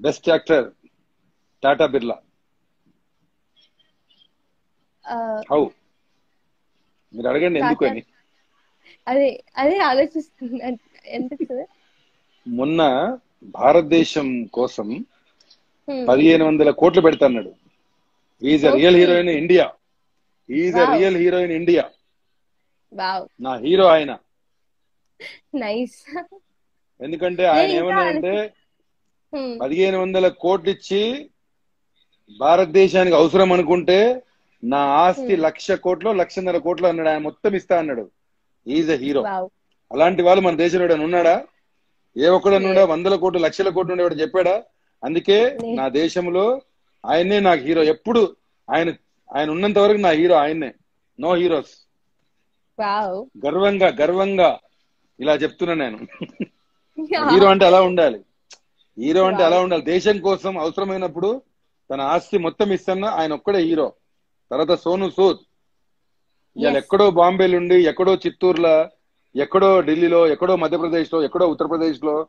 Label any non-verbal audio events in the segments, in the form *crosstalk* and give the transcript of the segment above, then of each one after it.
Best actor Tata Birla. How? మీరు అడగండి ఎందుకు అని. అదే అదే ఎందుకు సార్? మొన్న భారతదేశం కోసం. పదిహేను వందల కోట్లు పెడతాన్నాడు. Is a real Okay. Hero in India is a. Real hero in India నా హీరో ఆయన. నైస్. ఎందుకంటే ఆయన ఏమన్నాడంటే పదిహేను వందల కోట్లు ఇచ్చి భారతదేశానికి అవసరం అనుకుంటే నా ఆస్తి. లక్ష కోట్లు లక్షన్నర కోట్లు అన్నాడు. ఆయన మొత్తం ఇస్తా అన్నాడు. ఈజ్ అ హీరో అలాంటి వాళ్ళు మన దేశంలో ఉన్నాడా? ఏ ఒక్కడు లేదు. ఉన్నాడా? వందల కోట్లు లక్షల కోట్లు ఉండేవాడు చెప్పాడా? అందుకే. నా దేశంలో ఆయన్నే నాకు హీరో ఎప్పుడు ఆయన ఆయన ఉన్నంత వరకు నా హీరో ఆయన్నే. నో హీరోస్ గర్వంగా గర్వంగా ఇలా చెప్తున్నా నేను. హీరో అంటే అలా ఉండాలి. హీరో అంటే. అలా ఉండాలి. దేశం కోసం అవసరమైనప్పుడు తన ఆస్తి మొత్తం ఇస్తున్నా ఆయన ఒక్కడే హీరో. తర్వాత సోను సూద్. ఇవాళ. ఎక్కడో బాంబేలో ఉండి ఎక్కడో చిత్తూరులో ఎక్కడో ఢిల్లీలో ఎక్కడో మధ్యప్రదేశ్లో ఎక్కడో ఉత్తరప్రదేశ్లో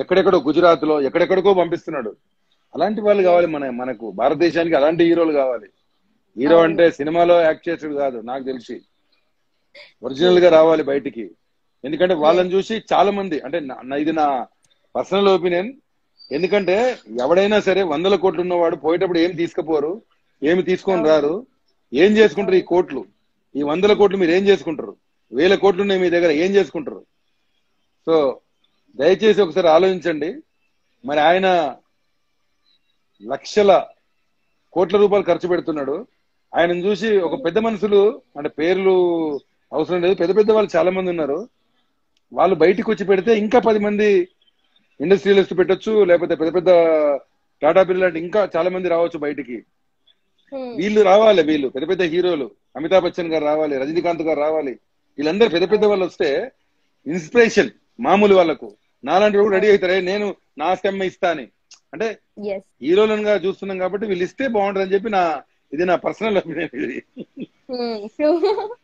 ఎక్కడెక్కడో గుజరాత్లో ఎక్కడెక్కడికో పంపిస్తున్నాడు. అలాంటి వాళ్ళు కావాలి మన మనకు. భారతదేశానికి అలాంటి హీరోలు కావాలి. హీరో. అంటే సినిమాలో యాక్ట్ చేసాడు కాదు నాకు తెలిసి. ఒరిజినల్గా రావాలి బయటికి. ఎందుకంటే వాళ్ళని చూసి చాలా మంది అంటే ఇది నా పర్సనల్ ఒపీనియన్ ఎందుకంటే ఎవడైనా సరే వందల కోట్లు ఉన్నవాడు పోయేటప్పుడు ఏం తీసుకుపోరు ఏమి తీసుకొని. రారు. ఏం చేసుకుంటారు ఈ కోట్లు? ఈ వందల కోట్లు మీరు ఏం చేసుకుంటారు? వేల కోట్లు ఉన్నాయి మీ దగ్గర ఏం చేసుకుంటారు? సో దయచేసి ఒకసారి ఆలోచించండి. మరి ఆయన లక్షల కోట్ల రూపాయలు ఖర్చు పెడుతున్నాడు. ఆయనను చూసి ఒక పెద్ద మనుషులు అంటే పేర్లు అవసరం లేదు పెద్ద పెద్ద వాళ్ళు చాలా మంది ఉన్నారు. వాళ్ళు బయటికి వచ్చి పెడితే ఇంకా పది మంది ఇండస్ట్రియలిస్ట్ పెట్టొచ్చు లేకపోతే పెద్ద పెద్ద టాటా బిర్లా లాంటి ఇంకా చాలా మంది రావచ్చు బయటికి. వీళ్ళు రావాలి వీళ్ళు పెద్ద పెద్ద హీరోలు. అమితాబ్ బచ్చన్ గారు రావాలి రజనీకాంత్ గారు రావాలి. వీళ్ళందరూ పెద్ద పెద్ద వాళ్ళు వస్తే ఇన్స్పిరేషన్ మామూలు వాళ్ళకు. నాలాంటి కూడా రెడీ అవుతారే నేను నా స్టెమ్ ఇస్తా అని. అంటే హీరోలను చూస్తున్నాం కాబట్టి వీళ్ళు ఇస్తే బాగుంటుందని చెప్పి నా ఇది నా పర్సనల్ ఒపీనియన్ ఇది. *laughs*